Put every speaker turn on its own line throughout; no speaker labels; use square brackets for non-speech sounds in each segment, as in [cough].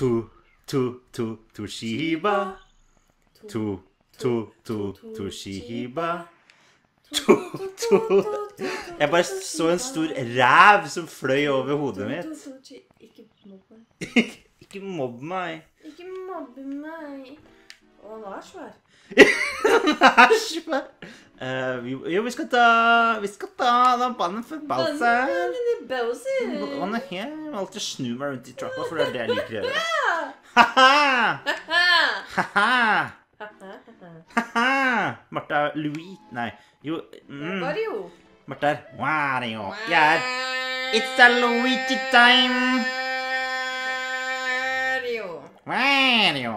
To, to, to, Toshiba. To, to, to, Toshiba. To, to Jeg bare så en stor ræv som fløy over hodet mitt.
Ikke mobb meg.
Ikke mobb meg.
Ikke mobbe meg. Å, han er svær.
Han er Eh, vi- jo, vi skal ta Vi skal ta den banen for Bowser. Han er her. Jeg må alltid snu meg rundt i trappa, for det er det jeg liker å gjøre. Ha-ha! Martha Louis Nei, jo mm,
Mario.
Martha er Mario. Jeg er It's a Luigi time!
Mario.
Mario.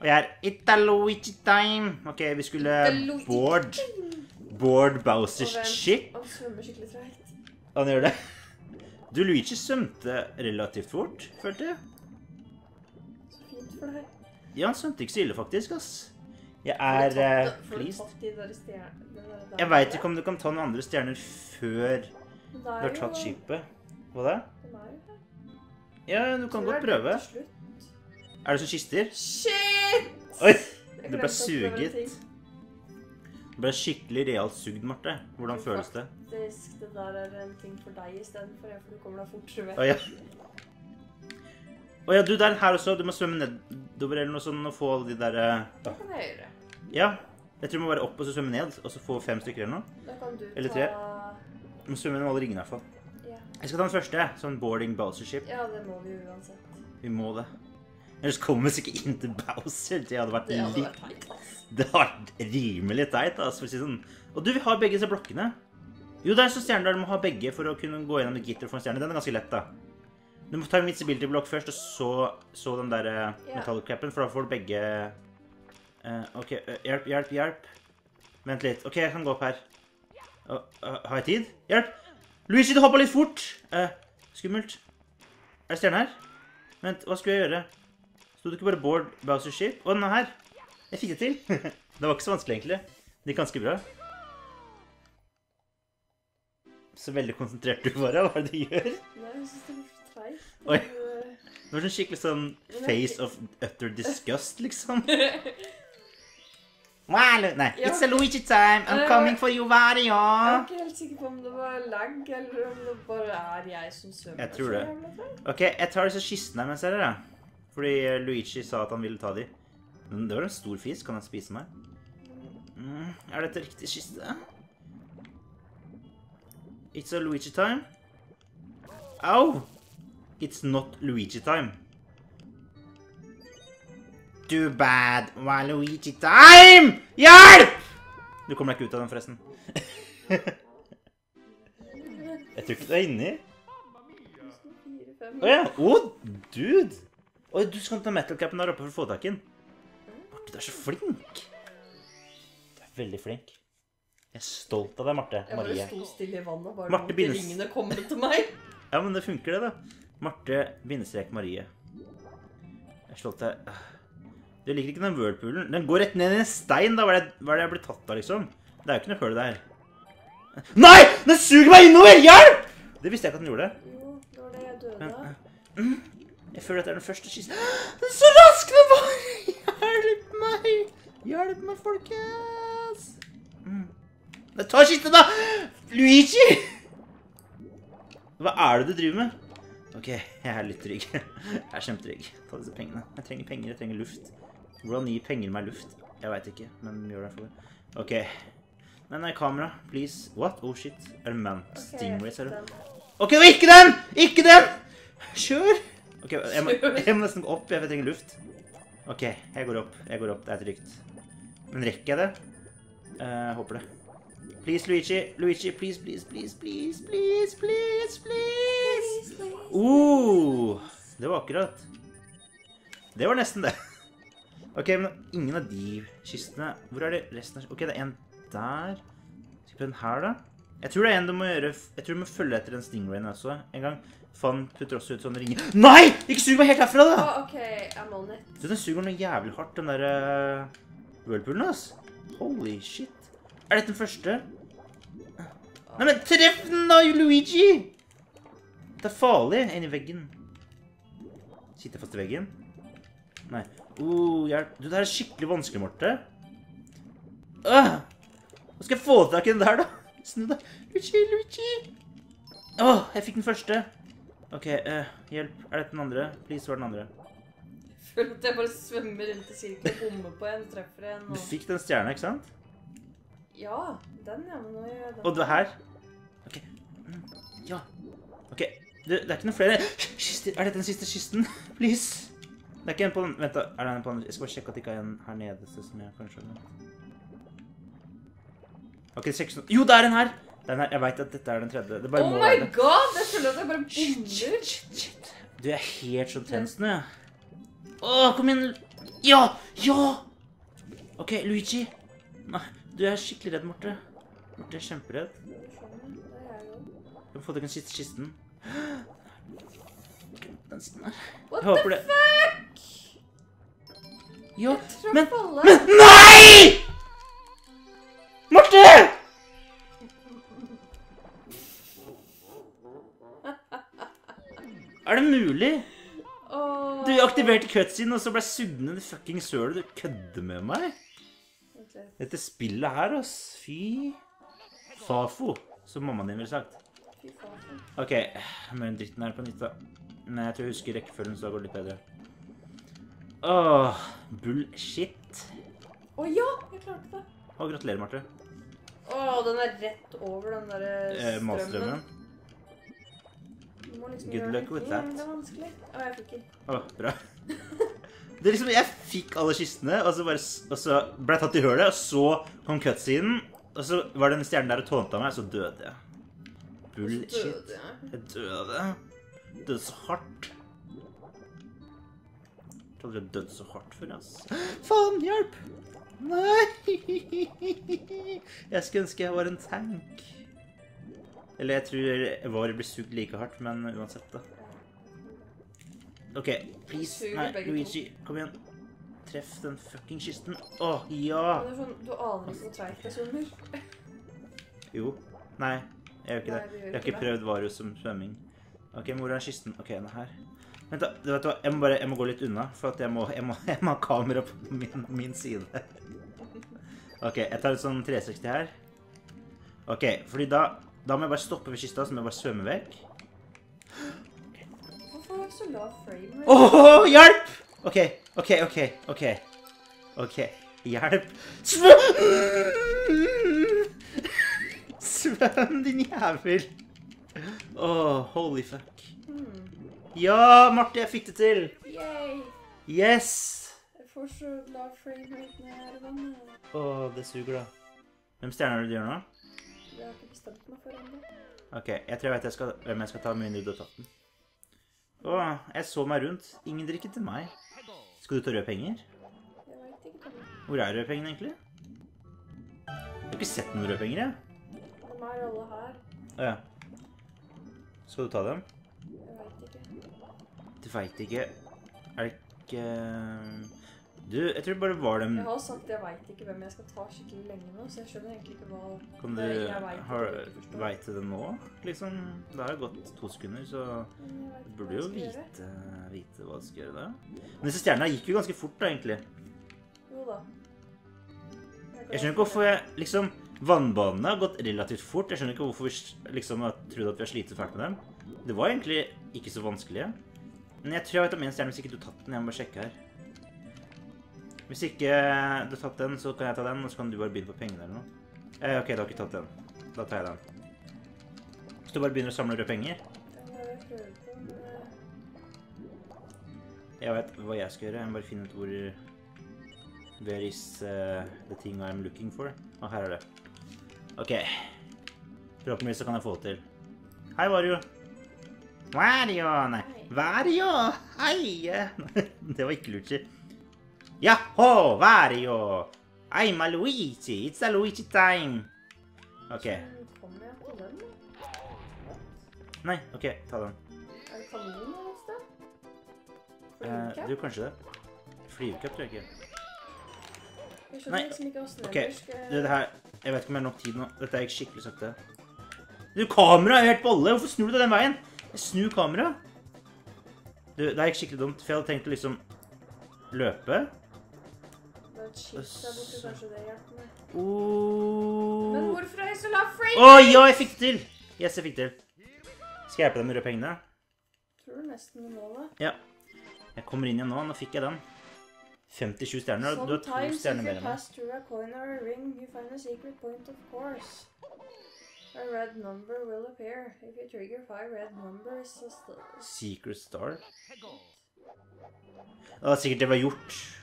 Og jeg er It's a Luigi time. OK, vi skulle
Luigi
Board Bowsers ship.
Han svømmer skikkelig treigt.
Han gjør det. Du, Luigi svømte relativt fort, følte jeg.
Så fint for deg.
Ja, han svømte ikke så ille, faktisk, ass. Jeg er eh, pleased. Jeg veit ikke om du kan ta noen andre stjerner før du har tatt skipet. Hva da? Ja, du kan godt prøve. Er det som kister?
Shit!
Oi! Du ble suget. Ble skikkelig realt sugd, Marte. Hvordan føles det?
Faktisk, det der er en ting for deg istedenfor, for du kommer deg fortere vekk.
Å ja. Å ja, du der her også. Du må svømme nedover eller noe sånt og få alle de der eh,
Det kan jeg gjøre.
Ja. Jeg tror du må være opp og så svømme ned, og så få fem stykker eller noe.
Da kan du
Eller
ta.
Du må svømme gjennom alle ringene i hvert fall.
Ja.
Jeg skal ta den første. Sånn boarding Bowser ship.
ja, det må vi uansett.
Vi må det. Ellers kommer vi ikke inn til Bowser. Det hadde vært
Det hadde
litt
vært teit, ass.
Det har vært rimelig teit, altså, sånn. Og du, vi har begge disse blokkene. Jo, det er en sånn stjerne der du må ha begge for å kunne gå gjennom gitter for en stjerne. Den er ganske lett, da. Du må ta en visibility-blokk først, og så, så den der uh, metallcapen, for da får du begge eh, OK, eh, hjelp, hjelp, hjelp. Vent litt. OK, jeg kan gå opp her. Har jeg tid? Hjelp! Luigi, du hoppa litt fort! Eh, skummelt. Er det stjerne her? Vent, hva skulle jeg gjøre? Sto det ikke bare board Bowser ship? Å, den er her. Jeg fikk det til. [laughs] det var ikke så vanskelig, egentlig. Det gikk ganske bra. Så veldig konsentrert du var. Hva er det du gjør?
Nei, jeg synes det var så teit.
Oi. Det var sånn skikkelig sånn face of utter disgust, liksom. [laughs] Nei, it's a Luigi time. I'm coming for you, Wario.
Jeg er ikke helt sikker på om det var lag, eller om det bare er jeg som svømmer.
Jeg tror det. Ok, jeg tar disse kistene mens jeg er her, da. Fordi Luigi sa at han ville ta de. Men det var en stor fisk. Kan jeg spise meg? Mm, er dette riktig kiste? It's a Luigi time. Au! It's not Luigi time. Too bad. Why Luigi time? Hjelp! Du kommer deg ikke ut av den, forresten. [laughs] jeg tror ikke du er inni. Å oh, ja. Å, dude! Oi, du skal ta metal-capen der oppe for å få tak i den. Marte, du er så flink. Du er veldig flink. Jeg er stolt av deg, Marte.
Jeg bare
Marie.
sto stille i vannet, bare
Marte
lot ringene komme til meg.
Ja, men det funker, det, da. Marte bindestrek Marie. Jeg er stolt av. Du liker ikke den whirlpoolen. Den går rett ned i en stein, da. Hva er det, hva er det jeg blir tatt av, liksom? Det er jo ikke noe hull der. Nei! Den suger meg innover! Hjelp! Det visste jeg ikke at den gjorde.
Jo, det var det jeg døde av.
jeg føler at det er den første kyssen [gasps] så rask det var! Hjelp meg! Hjelp meg, folkens! Mm. Ta kisten, da! Luigi! [laughs] Hva er det du driver med? OK, jeg er litt trygg. [laughs] Jeg er kjempetrygg. Ta disse pengene. Jeg trenger penger, jeg trenger luft. Hvordan gir penger meg luft? Jeg veit ikke, men gjør det for det. OK. Nei, nei, kamera. Please. What? Oh, shit. Er det man?
Okay,
Stingray, ser du? OK, ikke den! Ikke den! Kjør! Ok, jeg må, jeg må nesten gå opp, jeg trenger luft. OK, jeg går opp. Jeg går opp, det er trygt. Men rekker jeg det? Uh, håper det. Please, Luigi. Luigi, please, please, please, please, please, please, please. Uh, det var akkurat. Det var nesten det. [laughs] OK, men ingen av de kistene Hvor er det resten av OK, det er en der. Skal vi prøve den her, da? Jeg tror det er en du må gjøre Jeg tror du må følge etter den stingrayen også. En gang Fan putter også ut sånne ringer. Nei! Ikke sug meg helt herfra, da!
Oh, OK, I'm on it.
Den suger noe jævlig hardt, den der uh, whirlpoolen, ass. Holy shit. Er dette den første? Nei, men treff den da, Luigi! Det er farlig. En i veggen. Sitter jeg fast i veggen? Nei. Oh, hjelp. Du, det her er skikkelig vanskelig, Marte. Uh, Hva skal jeg få tak i den der, da? Snu deg. Luigi, Luigi. Åh, jeg fikk den første. OK, eh, hjelp. Er dette den andre? Please, var den andre.
Jeg føler at jeg bare svømmer rundt i sirkel, bommer på en, treffer en og Du
fikk den stjerna, ikke sant?
Ja, den, ja. Men nå gjør jeg den.
Og du er her? OK. Mm, Ja. OK. Du, det er ikke noen flere kister. Er dette den siste kisten? Please. Det er ikke en på den Vent, da. Er det en på den? Jeg skal bare sjekke at det ikke er en her nede. som jeg kanskje har. OK, det ser ikke sånn Jo, det er en her! Den her. Jeg veit at dette er den tredje. Det bare
Oh
må
my
være det.
god! Jeg føler at jeg bare bommer.
Du er helt så tens nå, jeg. Å, kom igjen. Ja! Ja! OK, Luigi. Nei, du er skikkelig redd, Morte. Morte er kjemperedd.
Er. Jeg
må få tak i den siste kisten. Den siden her.
What
Jeg håper
the
det.
fuck?
Ja, men. Men nei! Marte! Er det mulig?
Oh.
Du aktiverte cutscene, og så ble ned i fucking sølet. Du kødder med meg? Dette spillet her, ass. Fy Fafo, som mammaen din ville sagt. OK, Men dritten her på nytt, da. Men jeg tror jeg husker rekkefølgen, så det går litt bedre. Åh, bullshit.
Å ja, jeg klarte det.
Å, gratulerer, Marte.
Å, den er rett over den der
Eh,
strømmen.
Matstrømmen.
Liksom
Good luck with that.
Det er vanskelig. Å, jeg fikk den.
Å, bra. [laughs] Det er liksom, Jeg fikk alle kistene, og så, bare, og så ble jeg tatt i hølet, og så kom cutscenen, og så var det en stjerne der og tånte meg, så døde jeg. Bullshit.
døde jeg.
Jeg døde. Døde så hardt. Jeg tror aldri jeg døde så hardt før, ass. [gasps] Faen, hjelp! Nei! [laughs] Jeg skulle ønske jeg var en tank. Eller jeg tror vår blir sugd like hardt, men uansett, da. OK, please. Nei. Luigi, kom igjen. Treff den fucking kisten. Å, ja!
Det sånn, du aner ikke hvor treigt jeg svømmer.
Jo. Nei, jeg gjør ikke det. Jeg har
ikke
prøvd Varus som svømming. Ok, hvor er kisten? Ok, den er her. Vent da, du vet hva, jeg må bare, jeg må gå litt unna, for jeg må, jeg må, [laughs] jeg må ha kamera på min, min side. Ok, jeg tar et sånn 360 her. Ok, fordi da, da må jeg bare stoppe ved kista, så må jeg bare svømme vekk.
Hvorfor har jeg så lav frame?
Åh, hjelp! Ok, ok, ok, ok. Ok, hjelp. Svøm! Svøm, din jævel. Åh, holy fuck. Ja, Marte, jeg fikk det til.
Yay!
Yes!
Jeg får så lav frame rate når jeg er i vannet.
Åh, det suger da. Hvem stjerner er det du gjør nå?
Det har ikke bestemt meg for ennå.
Ok, jeg tror jeg vet jeg skal, hvem jeg skal ta med inn i dotaten. Å. Jeg så meg rundt. Ingen drikker til meg. Skal du ta røde penger?
Jeg vet ikke.
Hvor er røde pengene egentlig? Jeg har ikke sett noen røde penger, jeg.
De er alle her.
Å ja. Skal du ta dem?
Jeg vet ikke.
Du veit ikke Er det ikke Du, jeg tror det bare var dem
Jeg har sagt jeg vet ikke hvem jeg skal ta skikkelig lenge nå, så jeg skjønner egentlig ikke hva
Kan du
jeg.
Veit det nå? Liksom, Det har gått to sekunder, så du burde jo vite, vite hva du skal gjøre da. Men disse stjernene gikk jo ganske fort, da, egentlig.
Jo da.
Jeg skjønner ikke hvorfor jeg liksom Vannbanene har gått relativt fort. Jeg skjønner ikke hvorfor vi liksom har trodd at vi har slitt fælt med dem. Det var egentlig ikke så vanskelige. Men jeg tror jeg vet om en stjerne hvis ikke du tatt den. Jeg må bare sjekke her. Hvis ikke du har tatt den, så kan jeg ta den, og så kan du bare begynne på pengene eller noe. Eh, ok, du har ikke tatt den. Da tar jeg den. Hvis du bare begynner å samle røde penger.
Jeg eh,
vet hva jeg skal gjøre. Jeg må bare finne ut hvor Where is uh, the thing I'm looking for? Å, her er det. OK. Forhåpentligvis så kan jeg få det til. Hei, Vario. Vario Nei, Vario! Hei! [laughs] det var ikke Luigi. Jaho, Vario! I'm a Luigi. It's a Luigi time. OK. Nei, OK, ta den.
Er det kanin et sted?
Eh, du, kanskje det? Flyvekapp, tror jeg ikke.
Jeg skjønner
Nei.
liksom ikke åssen
Ok,
ellers skal
det her Jeg vet ikke om jeg har nok tid nå. Dette gikk skikkelig sakte. Du, kameraet er helt bolle! Hvorfor snur du den veien? Snur kameraet. Du, det gikk skikkelig dumt, for jeg hadde tenkt å liksom løpe.
Det er et der borte, kanskje det hjelper meg.
Oh.
Men hvorfor er jeg så lav frame?
Å ja, jeg fikk det til! Yes, jeg fikk det til. Skal jeg hjelpe deg med de røde pengene?
Tror du nesten med målet?
Ja. Jeg kommer inn igjen nå. Nå fikk jeg den. 57 stjerner. Du har to stjerner
you
mer enn meg.
pass through a coin or a ring, you find a secret point, of course. A red number will appear. If you trigger five red numbers, a star.
Secret Star. Det var sikkert det vi har gjort.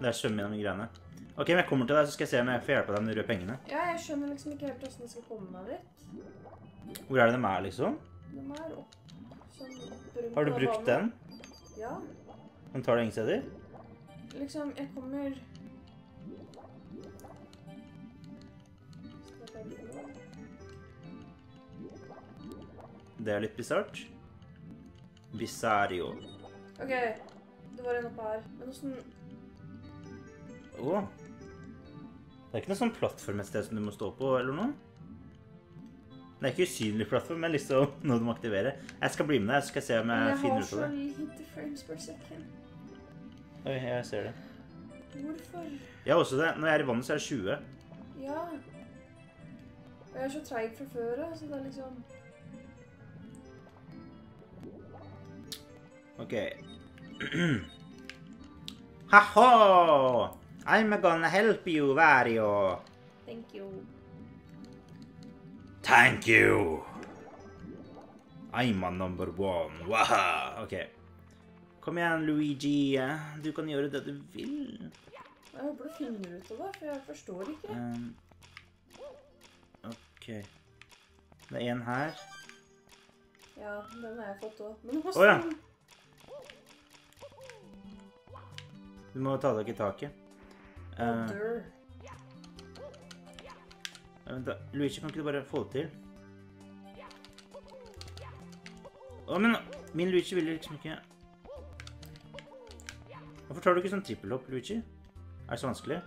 Det er svømme gjennom de greiene. Ok, men jeg kommer til deg, så skal jeg se om jeg får hjelpe deg med de røde pengene.
Ja, jeg skjønner liksom ikke helt hvordan jeg skal komme meg dit.
Hvor er det de er, liksom?
De er opp sånn rundt
Har du brukt den?
Ja.
Den tar du ingen steder?
Liksom, jeg kommer?
Det er litt bisart. Bisario.
OK, det var en oppe her. Men åssen
Å. Det er ikke noe sånn plattform et sted som du må stå på, eller noe? Det er ikke usynlig plattform, men liksom [laughs] noe du må aktivere. Jeg skal bli med deg, så skal jeg se om jeg
Jeg
finner ut av det. Oi, jeg ser det.
Hvorfor?
Har også det. Når jeg er i vannet, så er det 20.
Ja. Og jeg er så treig fra før av, så det er liksom
Ok. [clears throat] Ha-ha! I'm gonna help you, Vario.
Thank you.
Thank you. I'm a number one. Waha. Ok. Kom igjen, Luigi. Du kan gjøre det du vil.
Jeg håper du finner ut av det, for jeg forstår ikke.
Um, ok. Det er en her.
Ja, den har jeg fått òg. Men
Å, ja. Du må ta tak i taket.
Å,
Uh, vent da. Luigi, kan ikke du bare få det til? Å, men min Luigi ville liksom ikke Hvorfor tar du ikke sånn trippelhopp, Luigi? Er det så vanskelig?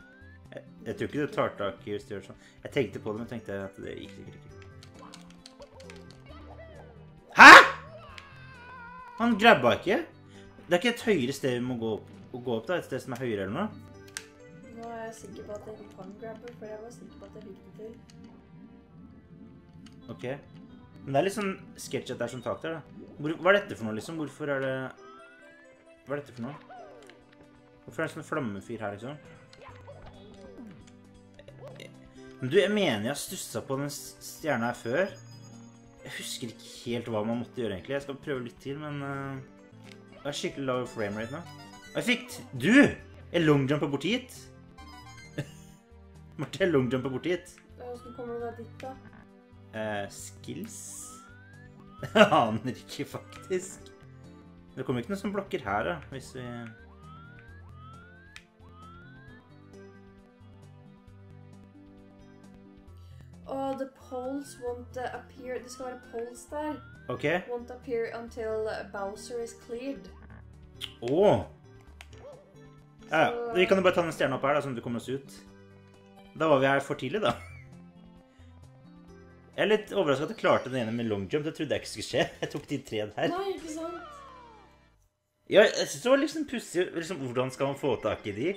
Jeg, jeg tror ikke du tar tak i hvis du gjør sånn. Jeg tenkte på det, men tenkte at det gikk sikkert ikke. Hæ?! Han grabba ikke. Det er ikke et høyere sted vi må gå opp, gå opp da, et sted som er høyere eller noe.
Er sikker på at jeg ikke kan grabbe, for jeg var sikker på at jeg fikk det til.
Ok. Men det er litt sånn sketch at det er sånn tak der, da. Hva er dette for noe, liksom? Hvorfor er det Hva er dette for noe? Hvorfor er det sånn flammefyr her, liksom? Men du, jeg mener jeg har stussa på den stjerna her før. Jeg husker ikke helt hva man måtte gjøre, egentlig. Jeg skal prøve litt til, men uh, Det er skikkelig lav framerate nå. Jeg fikk Du! Jeg longjumpa bort hit. Marte, jumper bort hit.
Åssen kommer du deg dit, da?
Eh, skills? [laughs] Jeg aner ikke, faktisk. Det kommer ikke noe som blokker her, da, hvis vi
Oh, the poles won't uh, appear Det skal være poles der.
OK.
Won't appear until Bowser is cleared.
Å! Ja,
ja.
vi kan jo bare ta den stjerna opp her, da, sånn at vi kommer oss ut. Da var vi her for tidlig, da. Jeg er litt overraska at du klarte den ene med long jump. Det trodde jeg ikke skulle skje. Jeg tok de tre der.
Nei, ikke sant?
Ja, jeg synes det var liksom pussig liksom, Hvordan skal man få tak i de?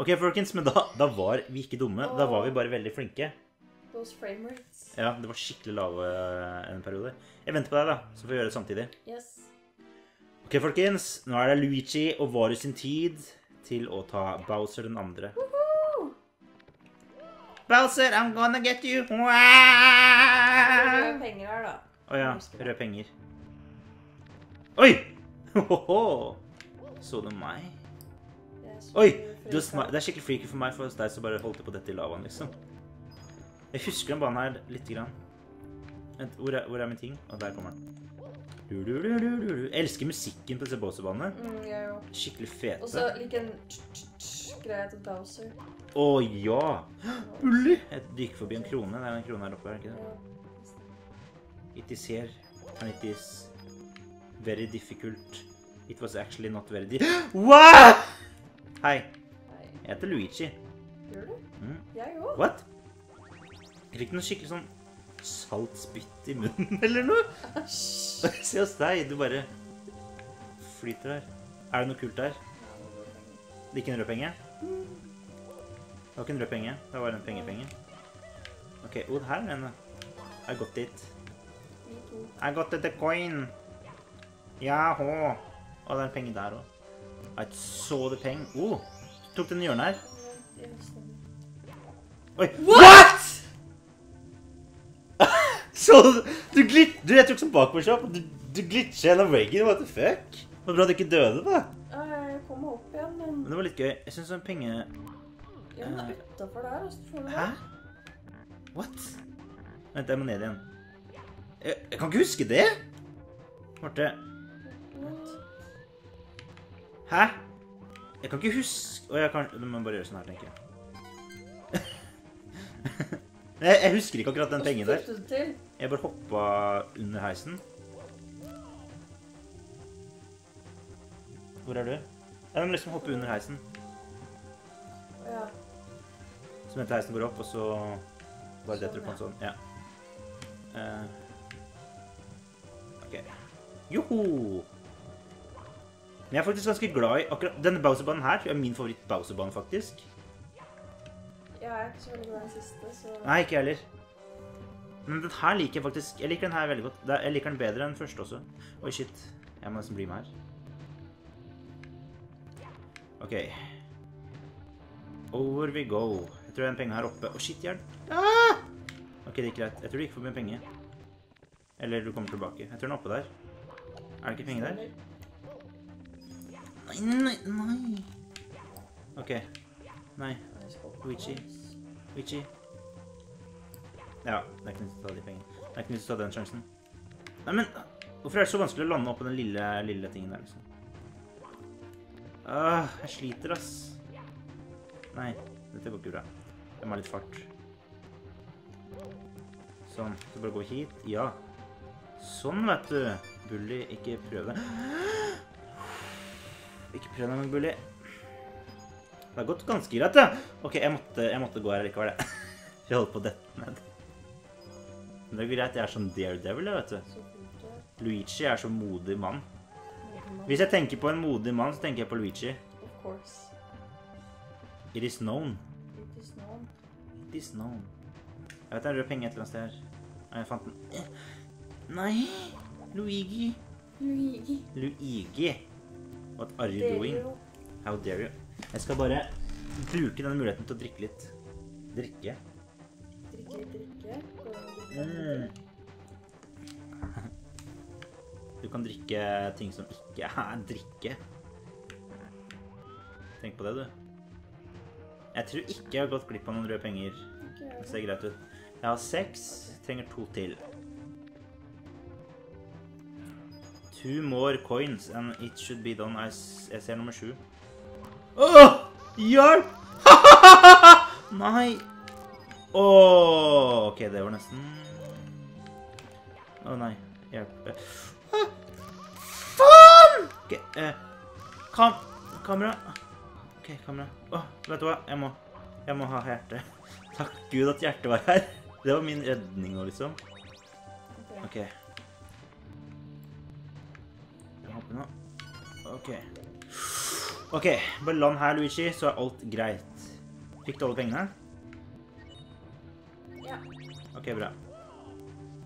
OK, folkens, men da, da var vi ikke dumme. Da var vi bare veldig flinke.
Those frame rates.
Ja, det var skikkelig lave eh, en periode. Jeg venter på deg, da, så får vi gjøre det samtidig.
Yes.
Ok, folkens. Nå er det Luigi og Varus sin tid til å ta Bowser den andre.
Woohoo!
Bowser, I'm gonna get you!
Røde
Å
er penger her, da.
ja, røde penger. Oi! Hoho! Så du meg? Oi! Det er skikkelig freaky for meg, for deg som bare holdt på dette i lavaen, liksom. Jeg husker den banen her lite grann. Vent, hvor er, hvor er min ting? Å, der kommer den. Du, du, du, du, du, du. Jeg elsker musikken på disse.
Mm, ja, jo.
Skikkelig
Og så
fete.
like en tsk-tsk-tsk-greie til Bowser.
Å ja! Bully! Jeg gikk forbi en krone. Det er en krone her oppe, er det ikke det? It is here, and it is very difficult. It was actually not very di [gasps] Wow! Hei, jeg heter Luigi.
Gjør du?
Mm.
Jeg òg.
What? Jeg fikk noe skikkelig sånn salt spytt i munnen [laughs] eller noe. Se hos deg, du bare flyter der. Er det noe kult der? Det er ikke en rød penge? Det var ikke en rød penge, det var en pengepenge. Ok, oh, her er den. da. I got it.
Vi to.
I got the coin. Jaha. Og det er en penge der òg. I saw the peng. Oh, tok den i hjørnet her. Oi. What?! Så du, glitt... Du, jeg tok sånn bakpåkjøp. du, du glitcha gjennom veggen. What the fuck? Det var bra at du ikke døde, da.
Jeg kom meg opp igjen, men
Men det var litt gøy. Jeg syns sånn penge...
ja, men er utafor der. Altså, får du
Hæ? What? Vent, jeg må ned igjen. Jeg, jeg kan ikke huske det! Marte, hæ? Jeg kan ikke huske Å, jeg kan Du må bare gjøre sånn her, tenker jeg. [laughs] jeg. Jeg husker ikke akkurat den pengen der. Jeg bare hoppa under heisen. Hvor er du? Jeg må liksom hoppe under heisen.
Ja.
Så venter heisen går opp, og så bare
Sånn,
detter du på en sånn. Ja. Uh. OK. Joho! Men jeg er faktisk ganske glad i akkurat Denne Bowser-banen her er min favoritt-Bowser-bane, faktisk.
Jeg er ikke så veldig glad i den siste, så
Nei, ikke jeg heller. Men den her liker jeg faktisk. Jeg liker den her veldig godt. Jeg liker den bedre enn den første også. Oi, shit. Jeg må nesten bli med her. OK. Over we go. Jeg tror det er en penge her oppe. Å, shit, hjelp. Ah! OK, det gikk greit. Jeg tror det gikk forbi en penge. Eller du kommer tilbake. Jeg tror den er oppe der. Er det ikke penge der? Nei, nei, nei. OK. Nei. Luigi. Luigi. Ja, det er ikke nytt å ta de pengene. Det er ikke nytt å ta den sjansen. Nei, men hvorfor er det så vanskelig å lande opp på den lille, lille tingen der, liksom? Åh, jeg sliter, ass. Nei, dette går ikke bra. Jeg må ha litt fart. Sånn. Så bare gå hit. Ja. Sånn, vet du. Bully, ikke prøv det. [gasps] Ikke prøv det engang, Bully. Det har gått ganske greit, da. OK, jeg måtte, jeg måtte gå her likevel, jeg. [laughs] Jeg holdt på å dette ned. Men det er greit, jeg er sånn daredevil, jeg, vet du. Luigi er så modig mann. Hvis jeg tenker på en modig mann, så tenker jeg på Luigi.
Of course.
It is known.
It is known.
It is known. Jeg vet det er rød penge et eller annet sted her. Nei, jeg fant den. Nei! Luigi.
Luigi.
Luigi. What are you doing? How dare you? Jeg skal bare bruke denne muligheten til å drikke litt. Drikke?
drikke drikke.
Mm. Du kan drikke ting som ikke er drikke. Tenk på det, du. Jeg tror ikke jeg har gått glipp av noen røde penger. Det ser greit ut. Jeg har seks. Trenger to til. Two more coins and it should be done. Jeg ser nummer sju. Åh! Hjelp! [laughs] Nei! Åh, ok, det var nesten Å nei. Hjelp. Faen! Ok, eh, kam kamera. Ok, kamera. Åh, vet du hva? Jeg må, jeg må ha hjerte. [laughs] Takk Gud at hjertet var her. [laughs] Det var min redning nå, liksom.
Ok.
Jeg hopper nå. Ok. Ok, bare land her, Luigi, så er alt greit. Fikk du alle pengene?
Ja.
Ok, bra.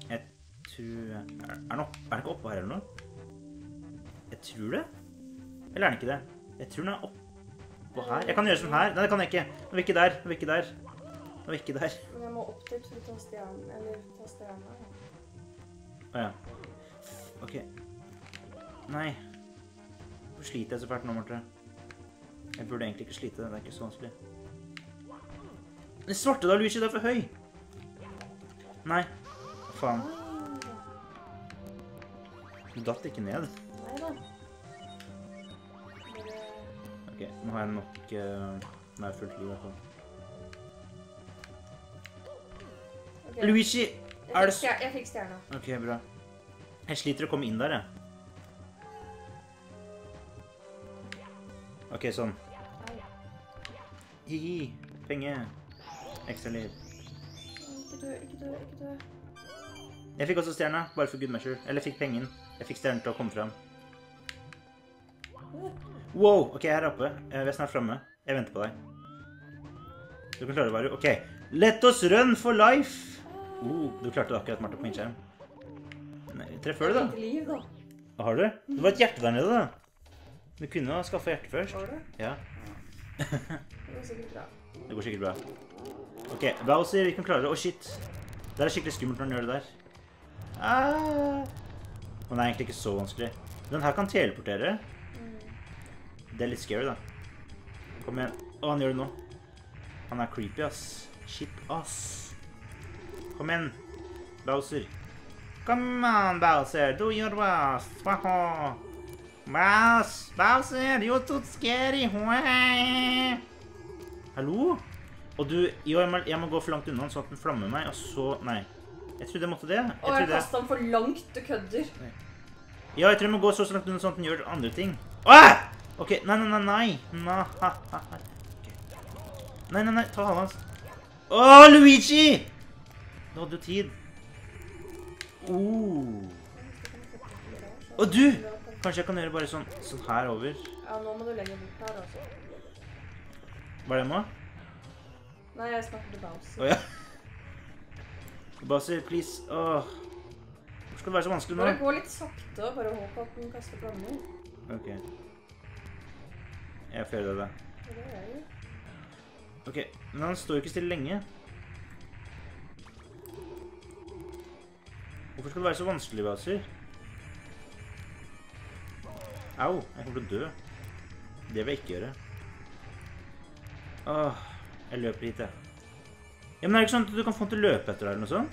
Jeg tror... Er, er, den opp, er den ikke oppå her eller noe? Jeg tror det. Eller er den ikke det? Jeg tror den er oppå her. Jeg kan gjøre sånn her. Nei, det kan jeg ikke. Nå er vi ikke der. Nå er vi ikke der. Nå er vi ikke der.
Men jeg må opp til Tostian, eller ta stjernen.
Å ja. Ok. Nei. Hvorfor sliter jeg så fælt nå, Marte? Jeg burde egentlig ikke slite. Det er ikke så vanskelig. Den svarte da, Luigi. Det er for høy. Nei. Faen. Du datt ikke ned.
Nei da.
Ok, nå har jeg nok uh, Nå er jeg fullt liv, i hvert fall. Luigi!
Jeg
er det
jeg fikk stjerna.
Ok, bra. Jeg sliter å komme inn der, jeg. Ok, sånn. Hihi. Penge. Ekstra liv.
Ikke dø, ikke dø, ikke dø.
Jeg fikk også stjerna, bare for good measure. Eller jeg fikk pengen. Jeg fikk stjernen til å komme fram. Wow! OK, her oppe. Eh, Vi er snart framme. Jeg venter på deg. Du kan klare det, Varu. OK. Let us run for life! Oh, du klarte det akkurat, Martha, på min skjerm. Nei, Treff før, du, da.
Liv, da.
Har du? Det var et hjerte der nede, da. Du kunne ha skaffa hjerte først.
Var det?
Ja,
Det går sikkert bra.
det går sikkert bra. OK, Bowser, vi kan klare det. Å, shit. Det er skikkelig skummelt når han gjør det der. Ah. Den er egentlig ikke så vanskelig. Den her kan teleportere. Det er litt scary, da. Kom igjen. Å, han gjør det nå. Han er creepy, ass. Shit, ass. Kom igjen, Bowser. Come on, Bowser. Do your best. Waho. Mouse, Bowser, you're too scary. Hallo? Og du, jo, jeg må, jeg må gå for langt unna, sånn at den flammer meg, og så Nei. Jeg trodde jeg måtte det. Jeg
Å, jeg kasta den for langt. Du kødder.
Ja, jeg tror jeg må gå så langt unna, sånn at den gjør andre ting. Åh! Ok, nei, nei, nei, nei. Nei, ha, ha, ha. Nei, nei, nei, ta halen hans. Åh, Luigi! Du hadde jo tid. Oh. Og du! Kanskje jeg kan gjøre bare sånn, sånn her over.
Ja, nå må du legge bort her, altså.
Var det nå?
Nei, jeg snakker til Bowser.
Åja. Bowser, please. Åh. Hvorfor skal det være så vanskelig nå?
Bare gå litt sakte og bare håp at den kaster flammer.
Ok. Jeg får gjøre det.
Ja, det gjør jeg. jo.
Ok, men han står jo ikke stille lenge. Hvorfor skal det være så vanskelig, Baser? Au, jeg kommer til å dø. Det vil jeg ikke gjøre. Åh, jeg løper hit, jeg. Ja, men er det ikke sånn at du kan få han til å løpe etter deg, eller noe sånt?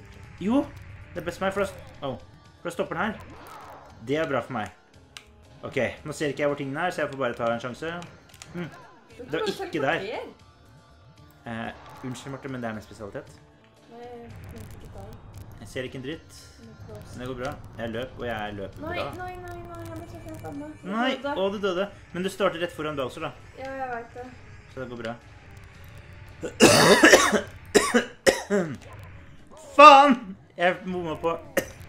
Ikke.
Jo, det er best for meg, for da, oh, for da stopper den her. Det er bra for meg. Ok, nå ser ikke jeg hvor tingene er, så jeg får bare ta en sjanse.
Du
Det var ikke der. Eh, unnskyld, Marte, men det er min spesialitet. Ser ikke en dritt.
Men det
går bra. Jeg løp, og jeg løper bra.
nei, nei, nei, jeg ble så av meg.
Nei, å, du døde. Men du starter rett foran Bowser, da.
Ja, jeg vet det.
Så det går bra. Faen! Jeg bomma på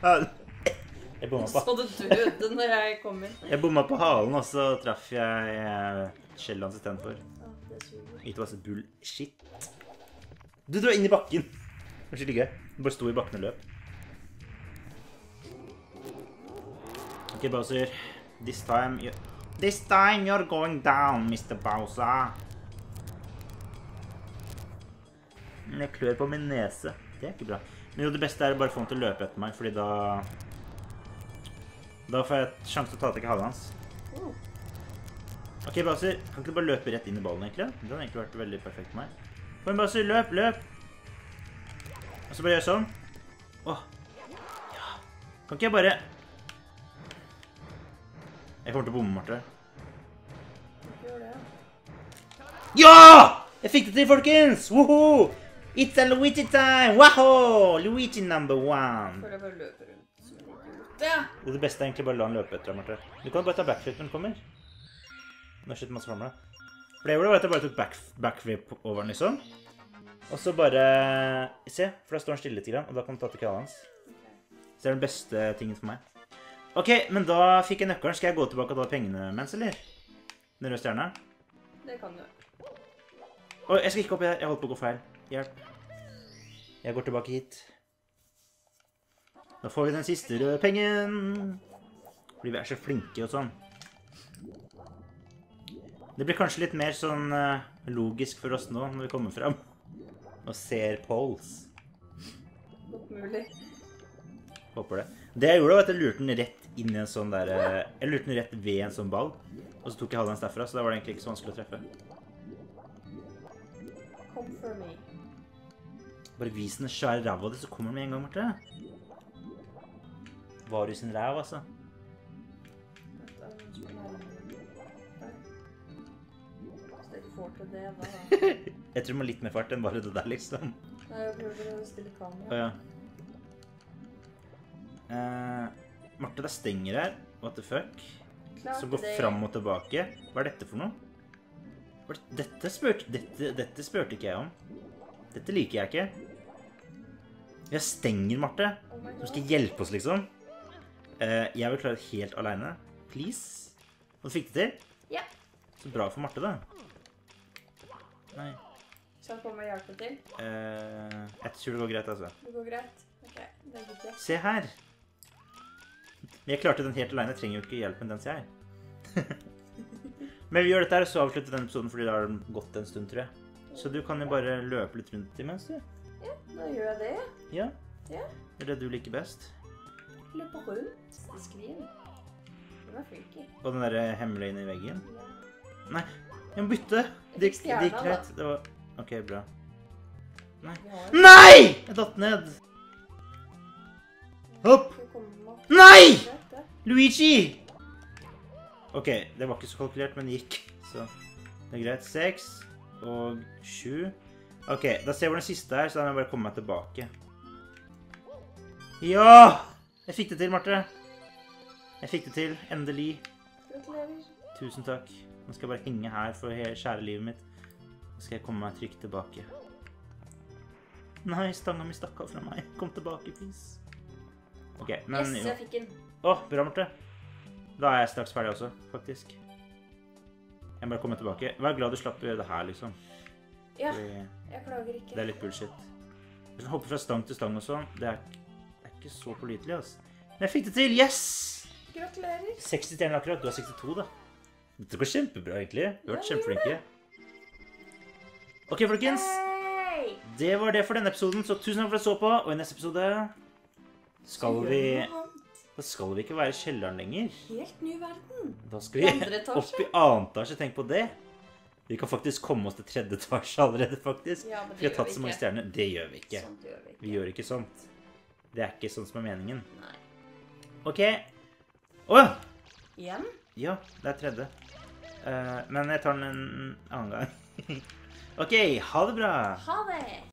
Jeg bomma på
Så du døde når jeg kom inn.
Jeg bomma på halen, og så traff jeg eh, skjellet hans istedenfor.
Ja, det suger.
It was bullshit. Du drar inn i bakken. Skikkelig gøy. Du bare sto i bakken og løp. Ok, Bowser. This time you... This time you're going down, Mr. Bowser. Jeg klør på min nese. Det er ikke bra. Men jo, det beste er å bare få han til å løpe etter meg, fordi da... Da får jeg sjanse til å ta i halen hans. Ok, Bowser, kan ikke du bare løpe rett inn i ballen, egentlig? Det hadde egentlig vært veldig perfekt for meg. Kom Bowser, løp, løp! Og så bare gjør sånn. Åh. Ja. Kan ikke jeg bare... Jeg kommer til å bomme, Marte. Ja! Jeg fikk det til, folkens! Woho! It's a Luigi time! Waho! Luigi number one!
Føler jeg bare løpe rundt som en idiot. Ja.
Det, beste er egentlig bare å la han løpe etter deg, Marte. Du kan bare ta backflip når han kommer. Nå skjøter masse flammer, da. For det var at jeg bare tok back, backflip over den, liksom. Og så bare Se, for da står han stille litt, og da kan du ta til krallen hans. Så det er den beste tingen for meg. OK, men da fikk jeg nøkkelen. Skal jeg gå tilbake og ta pengene mens, eller? Den røde stjerna?
Det kan du.
Å, jeg skal ikke opp. Jeg, holdt på å gå feil. Hjelp. Jeg går tilbake hit. Da får vi den siste røde pengen. Fordi vi er så flinke og sånn. Det blir kanskje litt mer sånn eh, logisk for oss nå når vi kommer fram [laughs] og ser polls.
Godt mulig.
Håper det. Det jeg gjorde, var at jeg lurte den rett inn i en sånn der eh, Jeg lurte den rett ved en sånn ball. Og så tok jeg halvdans derfra, så da var det egentlig ikke så vanskelig å treffe.
Kom for meg.
Bare vis den svære ræva di, så kommer den med en gang, Marte. Varus sin ræv, altså. [laughs]
Jeg
tror du må litt mer fart enn bare det der, liksom.
Nei, jeg prøver å stille
Å
kamera.
ja. Eh, Marte, det er stenger her. What the fuck?
Klart
Som går
det.
fram og tilbake. Hva er dette for noe? Dette spurte, dette, dette spurte ikke jeg om. Dette liker jeg ikke. Jeg Stenger, Marte,
Oh
som skal hjelpe oss, liksom. Eh, jeg vil klare det helt aleine. Please. Og du fikk det til?
Ja.
Så bra for Marte, da. Nei
Skal jeg komme og hjelpe til?
eh, Jeg tror det går greit, altså.
Det går greit? Ok, det er viktig.
Se her. Jeg klarte den helt aleine. Trenger jo ikke hjelp dens, jeg. [laughs] Men vi gjør dette her, så avslutter den episoden, fordi da har den gått en stund, tror jeg. Så du kan jo bare løpe litt rundt imens, du.
Ja, Da gjør jeg det.
Ja.
Ja.
Det er det du liker best.
Løpe rundt. Skrin. Det var freaky.
Og den derre hemmelige inni veggen.
Ja.
Jeg må bytte. Det gikk, greit. Det var OK, bra.
Nei.
Nei! Jeg datt ned.
Opp.
Nei! Luigi! OK, det var ikke så kalkulert, men det gikk. Så det er greit. Seks og sju. OK, da ser jeg hvor den siste er, så da må jeg bare komme meg tilbake. Ja! Jeg fikk det til, Marte. Jeg fikk det til. Endelig. Tusen takk. Nå skal jeg bare henge her for å skjære livet mitt. Nå skal jeg komme meg trygt tilbake. Nei, stanga mi stakk av fra meg. Kom tilbake, please. OK, men
Yes, jeg fikk den.
Å, bra, Marte. Da er jeg straks ferdig også, faktisk. Jeg må bare komme tilbake. Vær glad du slapp å gjøre det her, liksom.
Ja,
Fordi
jeg klager ikke.
det er litt bullshit. Hvis man hopper fra stang til stang og sånn, det er, det er ikke så pålitelig, altså. Men jeg fikk det til! Yes!
Gratulerer.
60 stjerner akkurat. Du har 62, da. Dette går kjempebra, egentlig. Du har vært
Ja, det
kjempeflinke. OK, folkens.
Hei!
Det var det for denne episoden, så tusen takk for at du så på. Og i neste episode skal vi Da skal vi ikke være i kjelleren lenger.
Helt ny verden.
Da skal vi [laughs] opp i annen etasje. Tenk på det. Vi kan faktisk komme oss til tredje etasje allerede, faktisk.
Ja, men
Vi har tatt så mange stjerner. Det gjør vi ikke.
Sånt gjør vi ikke.
Vi gjør ikke sånt. Det er ikke sånn som er meningen.
Nei.
OK. Å!
Igjen?
Ja, det er tredje. Uh, men jeg tar den en annen gang. [laughs] OK, ha det bra.
Ha det!